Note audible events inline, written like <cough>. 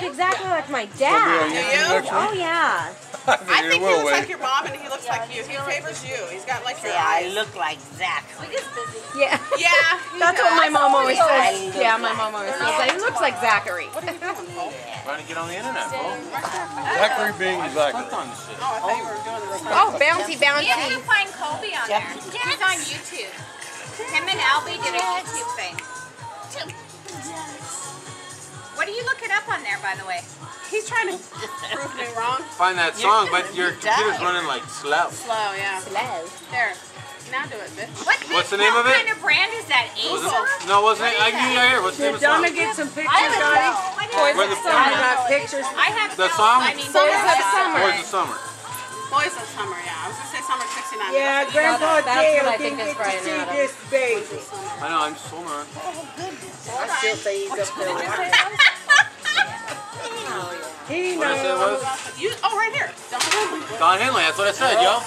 look exactly like my Do dad. you? Oh yeah. I <laughs> I think he looks wait. like your mom and he looks like you. He favors you. He's got like your Say, I eyes. look like Zach. Yeah. <laughs> Yeah. he That's what my mom always I says. look Yeah, my mom always says. He looks like Zachary. What are you doing, Cole? Trying to get on the internet, bro. Zachary being Zachary. Clicked on this shit. Oh, I thought you were doing the. Oh, bouncy, You have bouncy. to find Colby on there. He's on YouTube. Him and Albie did a YouTube thing. What are you looking up on there, by the way? He's trying to prove me wrong. Find that song, but your computer's running like slow. Slow, yeah. Hello. There. Now do it, bitch. What, What's the name what of it? What kind of brand is that? Was Acer? it- No, wasn't it? I can hear here. What's the name of the song? get some pictures, I don't Donnie? know. What is Where it? the- I got pictures. I have The no- song? I mean, Boys of yeah. Summer. Boys of Summer. Boys of Summer, yeah. I was going to say Summer 69. Yeah, That's Grandpa that's Dale what I didn't think is get to Bryan see Adams. this baby. I know, I'm just holding on. I still say he's up there. He What I say it was? You, oh, right here. Don't Don Henley, that's what I said, yo.